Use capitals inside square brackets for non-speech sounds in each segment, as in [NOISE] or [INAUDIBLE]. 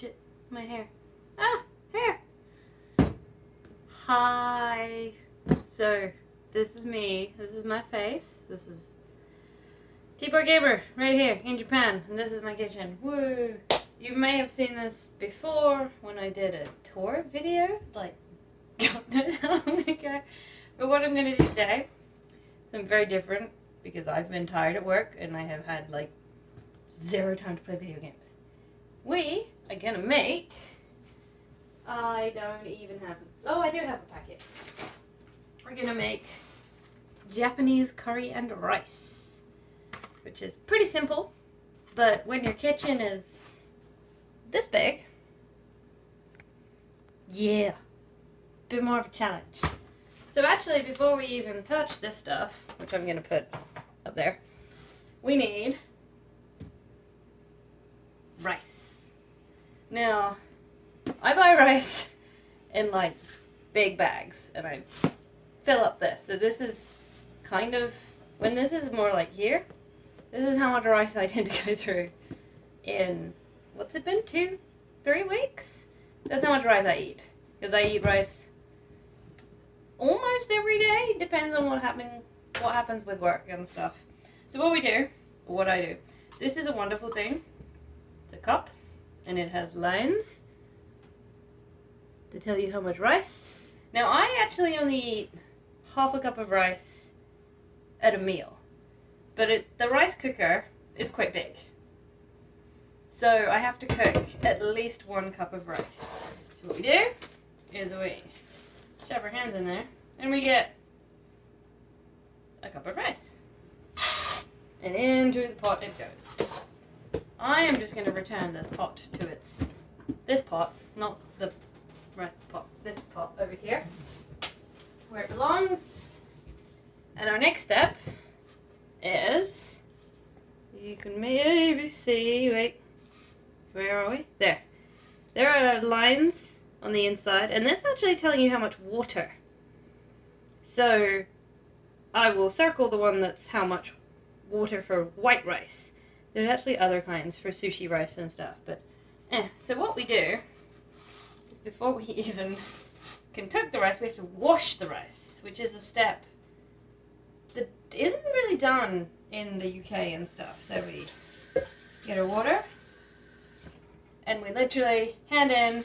shit, my hair. Ah, hair. Hi. So, this is me. This is my face. This is Teapot Gamer right here in Japan. And this is my kitchen. Woo! You may have seen this before when I did a tour video, like [LAUGHS] God knows how long ago. But what I'm going to do today, I'm very different because I've been tired at work and I have had like zero time to play video games. We are going to make, I don't even have, oh I do have a packet. We're going to make Japanese curry and rice, which is pretty simple, but when your kitchen is this big, yeah, bit more of a challenge. So actually, before we even touch this stuff, which I'm going to put up there, we need rice. Now, I buy rice in like big bags, and I fill up this. So this is kind of, when this is more like here, this is how much rice I [LAUGHS] tend to go through in, what's it been, two, three weeks? That's how much rice I eat. Because I eat rice almost every day. Depends on what happen, what happens with work and stuff. So what we do, what I do, this is a wonderful thing. It's a cup, and it has lines to tell you how much rice. Now I actually only eat half a cup of rice at a meal, but it, the rice cooker is quite big. So I have to cook at least one cup of rice. So what we do is we shove our hands in there and we get a cup of rice. And into the pot it goes. I am just going to return this pot to its, this pot, not the rest pot, this pot over here, where it belongs. And our next step is, you can maybe see, wait, where are we? There. There are lines on the inside, and that's actually telling you how much water. So, I will circle the one that's how much water for white rice. There's actually other kinds for sushi rice and stuff, but eh. So what we do is before we [LAUGHS] even can cook the rice, we have to wash the rice, which is a step that isn't really done in the UK and stuff. So we get our water, and we literally hand in.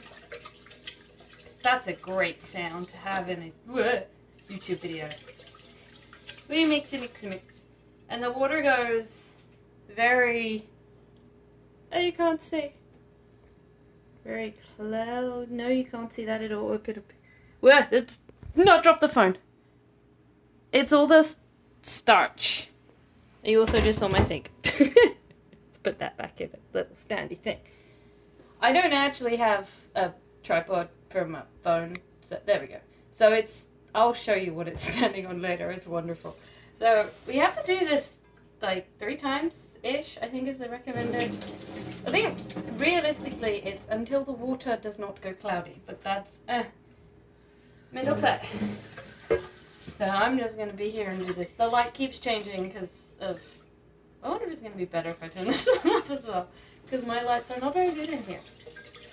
That's a great sound to have in a YouTube video. We mix and mix and mix. And the water goes very, oh you can't see. Very cloud. No, you can't see that at all. Open up. Well, it's not drop the phone. It's all this starch. You also just saw my sink. Let's [LAUGHS] put that back in a little standy thing. I don't actually have a tripod for my phone. So, there we go. So it's, I'll show you what it's [LAUGHS] standing on later. It's wonderful. So we have to do this like three times ish, I think is the recommended. I think realistically it's until the water does not go cloudy, but that's, eh. Men upset. So I'm just going to be here and do this. The light keeps changing because of, I wonder if it's going to be better if I turn [LAUGHS] this one off as well, because my lights are not very good in here.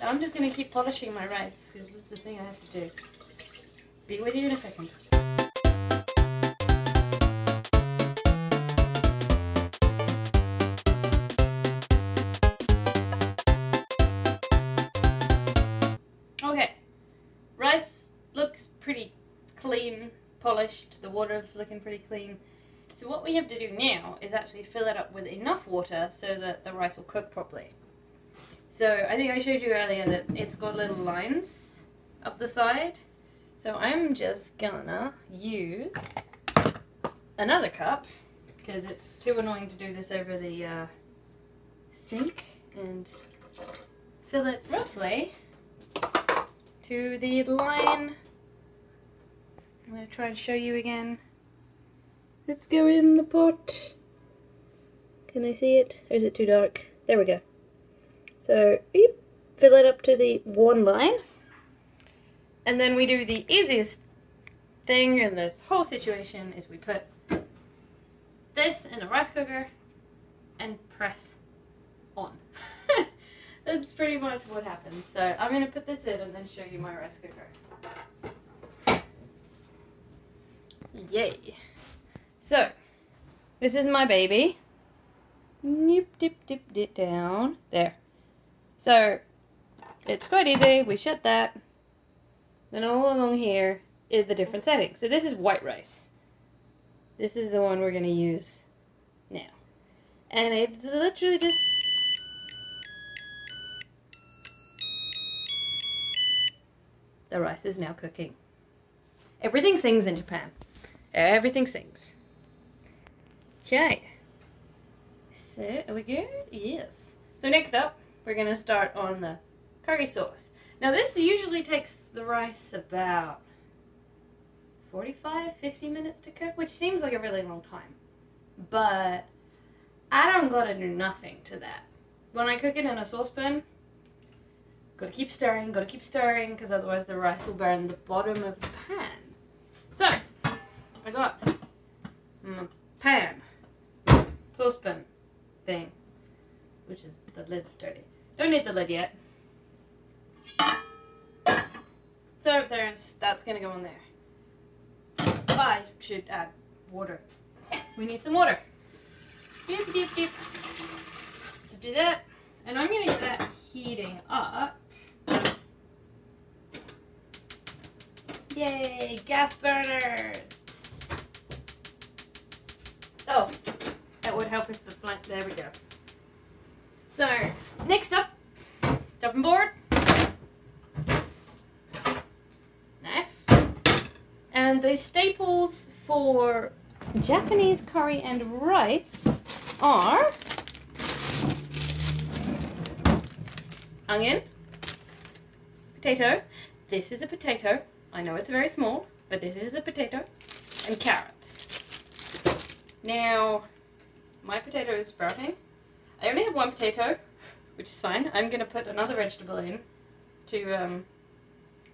So I'm just going to keep polishing my rice, because this is the thing I have to do. Be with you in a second. Polished, the is looking pretty clean. So what we have to do now is actually fill it up with enough water so that the rice will cook properly. So I think I showed you earlier that it's got little lines up the side. So I'm just gonna use another cup because it's too annoying to do this over the uh, sink and fill it roughly to the line. I'm going to try and show you again. Let's go in the pot. Can I see it? Or is it too dark? There we go. So, beep, fill it up to the one line. And then we do the easiest thing in this whole situation is we put this in a rice cooker and press on. [LAUGHS] That's pretty much what happens. So I'm gonna put this in and then show you my rice cooker. Yay. So, this is my baby. Nip, dip, dip, dip down. There. So, it's quite easy. We shut that. Then all along here is the different settings. So this is white rice. This is the one we're going to use now. And it's literally just... The rice is now cooking. Everything sings in Japan. Everything sings. Okay. So, are we good? Yes. So next up, we're going to start on the curry sauce. Now this usually takes the rice about 45, 50 minutes to cook, which seems like a really long time. But I don't gotta do nothing to that. When I cook it in a saucepan, gotta keep stirring, gotta keep stirring, because otherwise the rice will burn the bottom of the pan. So, I got my pan, saucepan thing, which is the lid's dirty. Don't need the lid yet. So there's, that's gonna go in there. I should add water. We need some water. So do that. And I'm gonna get that heating up. Yay, gas burners! Oh, that would help if the flame, there we go. So, next up, chopping board. Knife, and the staples for Japanese curry and rice are onion, potato. This is a potato. I know it's very small, but it is a potato. And carrots. Now, my potato is sprouting. I only have one potato, which is fine. I'm going to put another vegetable in to um,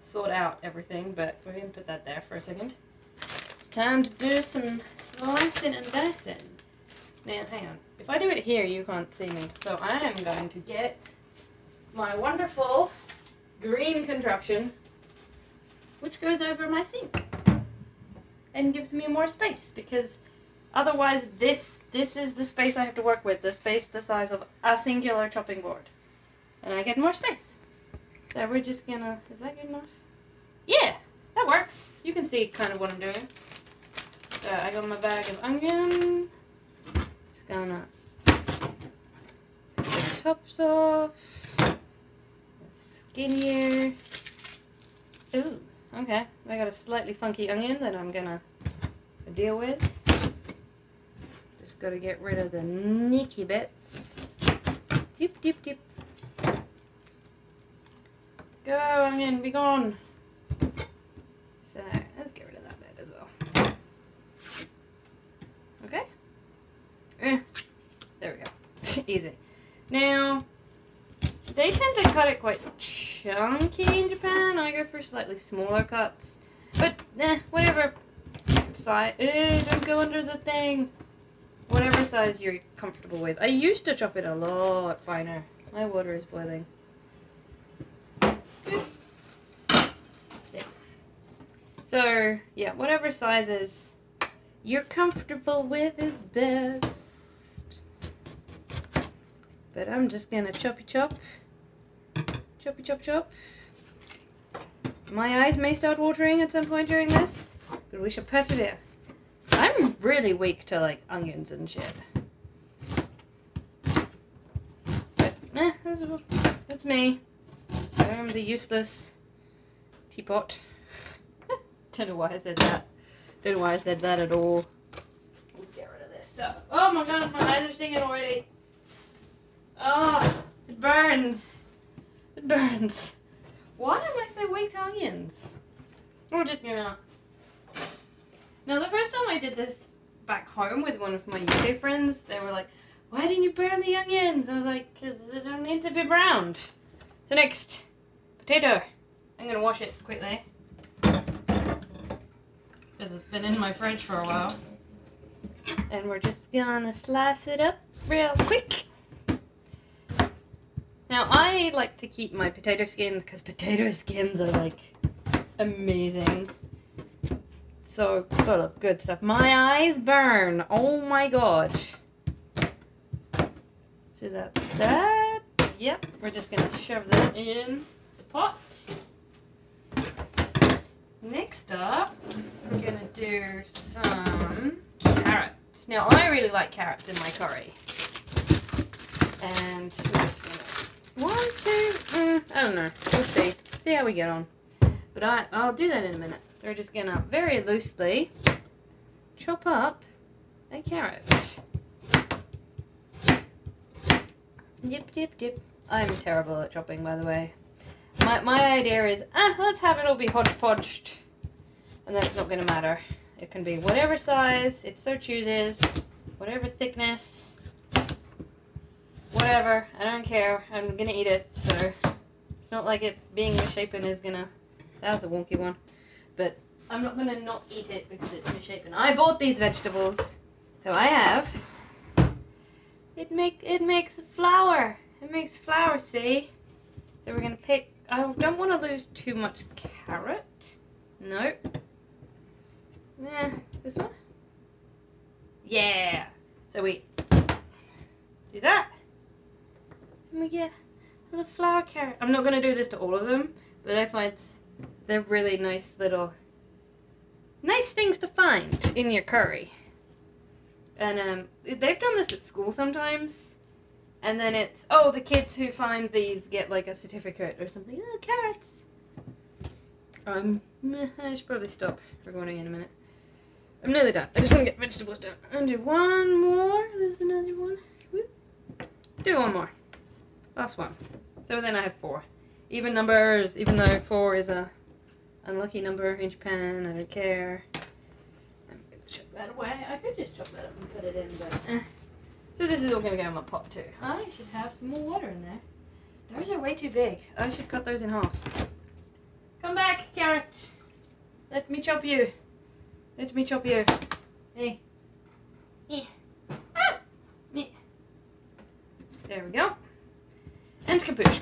sort out everything, but we're going to put that there for a second. It's time to do some slicing and dicing. Now, hang on. If I do it here, you can't see me. So I am going to get my wonderful green contraption, which goes over my sink and gives me more space because otherwise this this is the space I have to work with, the space the size of a singular chopping board. And I get more space. So we're just gonna, is that good enough? Yeah, that works. You can see kind of what I'm doing. So I got my bag of onion. Just gonna the tops off. Skinnier. Ooh, okay. I got a slightly funky onion that I'm gonna deal with. Gotta get rid of the nicky bits. Dip, dip, dip. Go, onion, be gone. So, let's get rid of that bit as well. Okay? Eh, there we go. [LAUGHS] Easy. Now, they tend to cut it quite chunky in Japan. I go for slightly smaller cuts. But, eh, whatever Side. Eh, don't go under the thing. Whatever size you're comfortable with. I used to chop it a lot finer. My water is boiling. So, yeah, whatever sizes you're comfortable with is best. But I'm just gonna choppy chop. Choppy chop chop. My eyes may start watering at some point during this, but we shall persevere. I'm really weak to like onions and shit. But, eh, that's, that's me. I'm the useless teapot. [LAUGHS] Don't know why I said that. Don't know why I said that at all. Let's get rid of this stuff. Oh my god, my eyes are stinging already. Oh, it burns. It burns. Why am I so weak to onions? We're just gonna... Now, the first time I did this back home with one of my UK friends, they were like, why didn't you brown the onions? I was like, because they don't need to be browned. So next, potato. I'm gonna wash it quickly because it's been in my fridge for a while. And we're just gonna slice it up real quick. Now Now I like to keep my potato skins because potato skins are like amazing. So full of good stuff. My eyes burn. Oh my gosh. So that's that. Yep, we're just gonna shove that in the pot. Next up, we're gonna do some carrots. Now I really like carrots in my curry. And one, two, mm, I don't know. We'll see. See how we get on. But I, I'll do that in a minute. We're just gonna very loosely chop up a carrot. Dip, dip, dip. I'm terrible at chopping, by the way. My, my idea is, ah, let's have it all be hodgepodged. And that's not gonna matter. It can be whatever size it so chooses, whatever thickness, whatever. I don't care. I'm gonna eat it, so it's not like it being misshapen is gonna. That was a wonky one, but I'm not gonna not eat it because it's misshapen. I bought these vegetables, so I have. It make it makes flour. It makes flour. See. So we're gonna pick. I don't want to lose too much carrot. Nope. Yeah, this one? Yeah. So we do that. And we get a little flower carrot. I'm not going to do this to all of them, but if I they're really nice little, nice things to find in your curry. And um, they've done this at school sometimes. And then it's, oh, the kids who find these get like a certificate or something. Oh, carrots. Um, I should probably stop recording in a minute. I'm nearly done. I just want to get vegetables done. And do one more. There's another one. Let's do one more. Last one. So then I have four. Even numbers, even though four is a unlucky number in Japan, I don't care. I'm gonna chop that away. I could just chop that up and put it in, but eh. So this is all gonna go in my pot too. I should have some more water in there. Those are way too big. I should cut those in half. Come back, carrot. Let me chop you. Let me chop you. Hey. Yeah. Ah. Yeah. There we go. And kapoosh.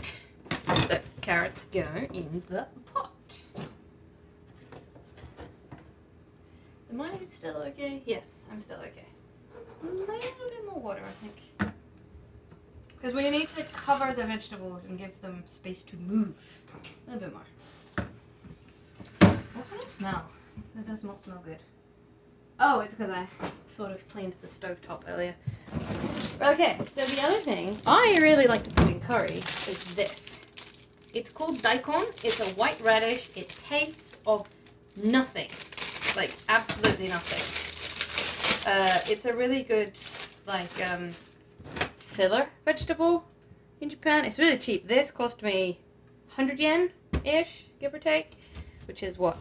Carrots go in the pot. Am I still okay? Yes, I'm still okay. A little bit more water, I think. Because we need to cover the vegetables and give them space to move. A little bit more. What can I smell? That does not smell good. Oh, it's because I sort of cleaned the stove top earlier. Okay, so the other thing I really like to put in curry is this. It's called daikon. It's a white radish. It tastes of nothing. Like, absolutely nothing. Uh, it's a really good, like, um, filler vegetable in Japan. It's really cheap. This cost me 100 yen-ish, give or take, which is what,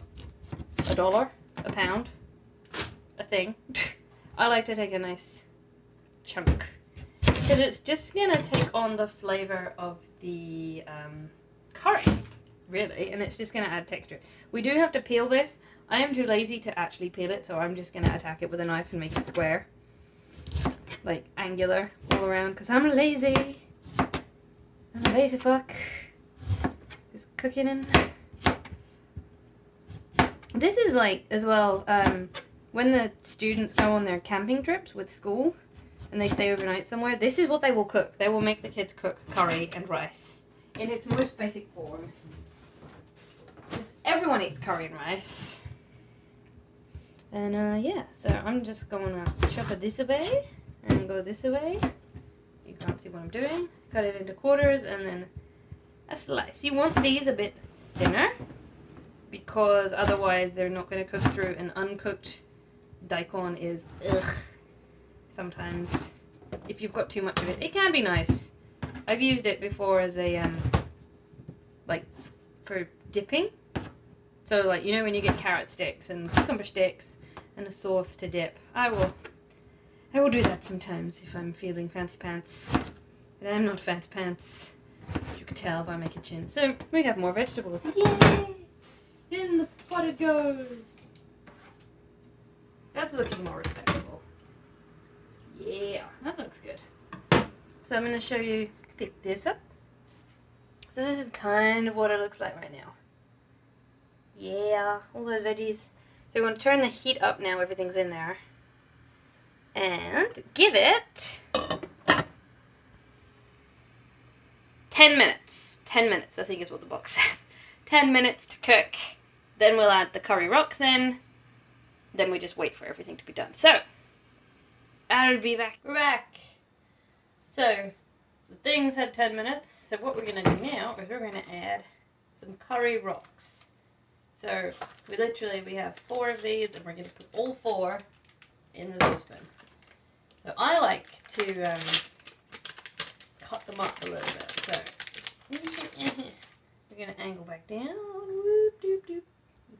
a dollar a pound a thing. [LAUGHS] I like to take a nice chunk because it's just gonna take on the flavor of the um, curry really and it's just gonna add texture. We do have to peel this. I am too lazy to actually peel it so I'm just gonna attack it with a knife and make it square. Like angular all around because I'm lazy. I'm a lazy fuck. Just cooking in. This is like, as well, um, when the students go on their camping trips with school and they stay overnight somewhere, this is what they will cook. They will make the kids cook curry and rice in its most basic form. Because everyone eats curry and rice. And uh, yeah, so I'm just going to chop it this way and go this way. You can't see what I'm doing. Cut it into quarters and then a slice. You want these a bit thinner because otherwise they're not going to cook through and uncooked daikon is ugh sometimes if you've got too much of it it can be nice I've used it before as a um like for dipping. So like you know when you get carrot sticks and cucumber sticks and a sauce to dip? I will I will do that sometimes if I'm feeling fancy pants. But I'm not fancy pants you can tell by my kitchen. So we have more vegetables. Yay! In the pot it goes. That's looking more respectable. Yeah, that looks good. So I'm going to show you, pick this up. So this is kind of what it looks like right now. Yeah, all those veggies. So we want to turn the heat up now, everything's in there. And give it 10 minutes. 10 minutes, I think is what the box [LAUGHS] says. 10 minutes to cook. Then we'll add the curry rocks in. Then we just wait for everything to be done. So, I'll be back. We're back. So, the things had 10 minutes. So what we're going to do now is we're going to add some curry rocks. So, we literally, we have four of these and we're going to put all four in the saucepan. So I like to um, cut them up a little bit. So, [LAUGHS] we're going to angle back down.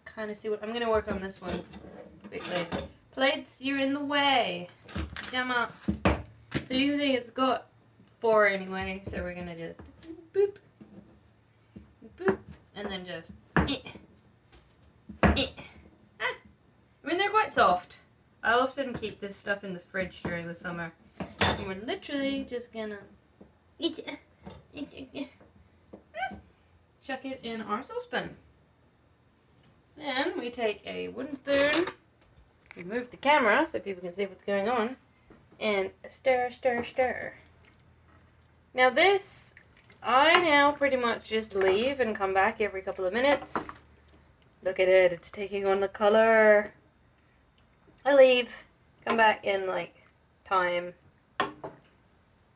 Kind of see what, I'm going to work on this one quickly. Plates, you're in the way. Jump up. So you can see it's got four anyway, so we're gonna just boop, boop, and then just eh, eh. Ah. I mean, they're quite soft. I often keep this stuff in the fridge during the summer. And we're literally just gonna chuck it in our saucepan. Then we take a wooden spoon, remove the camera so people can see what's going on, and stir, stir, stir. Now this, I now pretty much just leave and come back every couple of minutes. Look at it, it's taking on the color. I leave, come back in like time.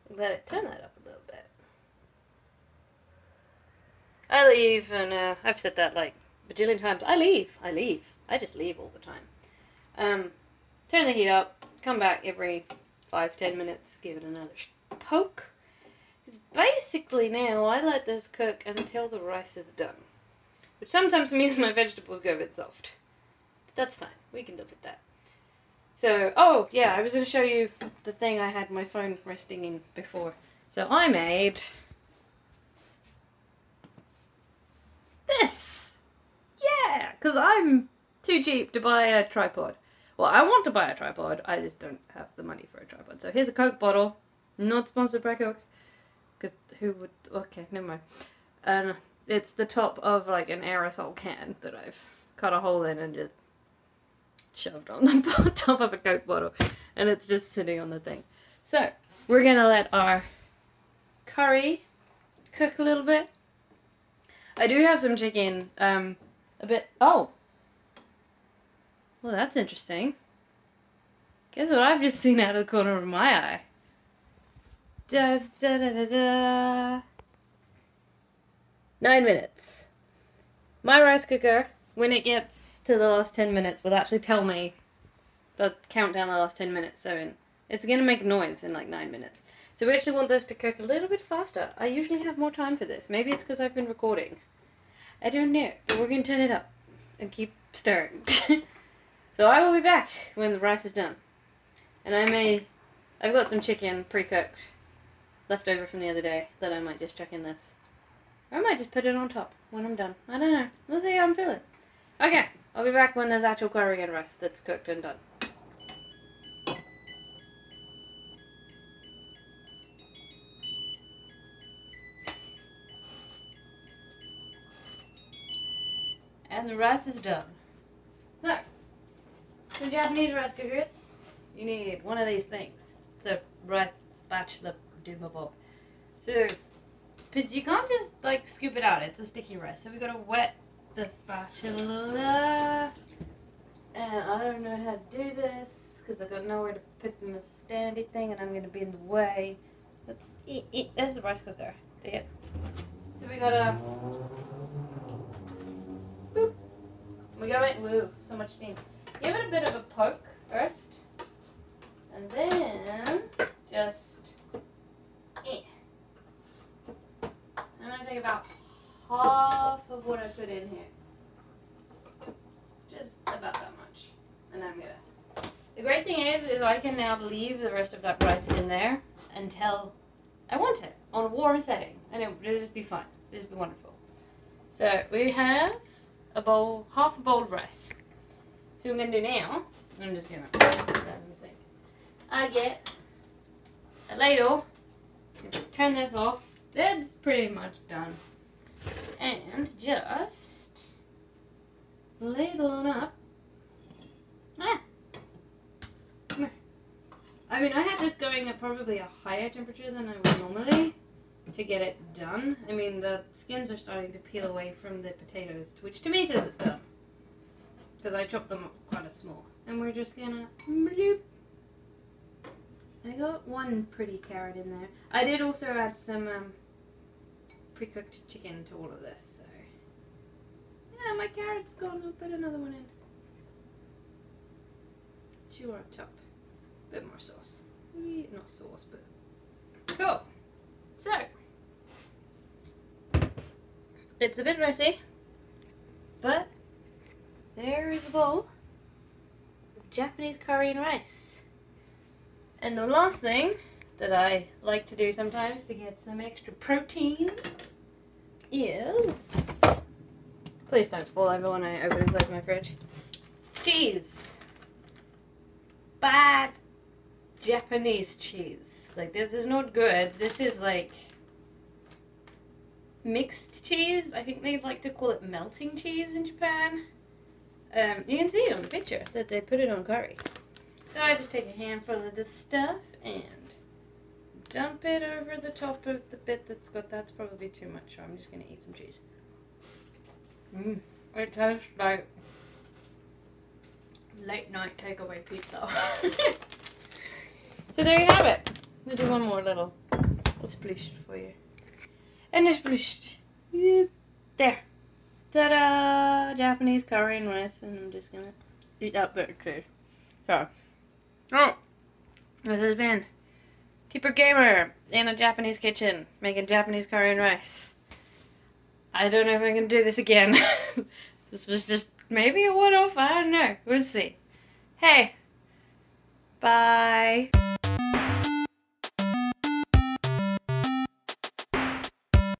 Let it turn that up a little bit. I leave and uh, I've said that like bajillion times. I leave, I leave. I just leave all the time. Um, turn the heat up, come back every five, ten minutes, give it another poke. Basically now I let this cook until the rice is done. Which sometimes means my vegetables go a bit soft. But that's fine, we can live with that. So, oh yeah, I was going to show you the thing I had my phone resting in before. So I made this. Yeah, because I'm too cheap to buy a tripod. Well, I want to buy a tripod, I just don't have the money for a tripod. So here's a Coke bottle, not sponsored by Coke, because who would, okay, never mind. And it's the top of like an aerosol can that I've cut a hole in and just shoved on the [LAUGHS] top of a Coke bottle. And it's just sitting on the thing. So, we're gonna let our curry cook a little bit. I do have some chicken, um, a bit, oh, well, that's interesting. Guess what I've just seen out of the corner of my eye? Da, da, da, da, da. Nine minutes. My rice cooker, when it gets to the last ten minutes, will actually tell me the countdown the last ten minutes. So in, it's going to make noise in like nine minutes. So we actually want this to cook a little bit faster. I usually have more time for this. Maybe it's because I've been recording. I don't know, but we're going to turn it up and keep stirring. [LAUGHS] So I will be back when the rice is done. And I may, I've got some chicken pre-cooked, left over from the other day, that I might just chuck in this. Or I might just put it on top when I'm done. I don't know. We'll see how I'm feeling. Okay, I'll be back when there's actual curry and rice that's cooked and done. And the rice is done. So, for Japanese rice cookers, you need one of these things. It's a rice spatula bob. So, because you can't just like scoop it out, it's a sticky rice. So we gotta wet the spatula. And I don't know how to do this because I got nowhere to put the standy thing and I'm gonna be in the way. Let's eat, eat. There's the rice cooker. It? So we gotta. Boop. We go in. Woo, so much steam. Give it a bit of a poke first. And then just eh. To take about half of what I put in here. Just about that much. And I'm to... The great thing is, is I can now leave the rest of that rice in there until I want it on a warm setting. And it will just be fine. It'll be wonderful. So we have a bowl, half a bowl of rice. So what I'm gonna do now, I'm just gonna put that in the sink. I get a ladle, turn this off. That's pretty much done. and just ladle on up. Ah. Come here. I mean, I had this going at probably a higher temperature than I would normally to get it done. I mean, the skins are starting to peel away from the potatoes, which to me says it's done. Because I chopped them up quite a small. And we're just gonna bloop. I got one pretty carrot in there. I did also add some um, pre-cooked chicken to all of this, so... Yeah, my carrot's gone. I'll put another one in. Two on top. Bit more sauce. Not sauce, but... Cool. So, it's a bit messy, but there is a bowl of Japanese curry and rice. And the last thing that I like to do sometimes to get some extra protein is... Please don't fall over when I open and close my fridge. Cheese! Bad Japanese cheese. Like, this is not good. This is like mixed cheese. I think they like to call it melting cheese in Japan. Um, you can see on the picture that they put it on curry. So I just take a handful of this stuff and dump it over the top of the bit that's got, that's probably too much, so I'm just going to eat some cheese. Mmm, it tastes like late night takeaway pizza. [LAUGHS] so there you have it. We'll do one more little sploosh for you. And it's splooshed. There. Ta-da! Japanese curry and rice, and I'm just gonna eat that bit too. So, oh, this has been Teapot Gamer in a Japanese kitchen making Japanese curry and rice. I don't know if I can do this again. [LAUGHS] this was just maybe a one-off. I don't know. We'll see. Hey, bye.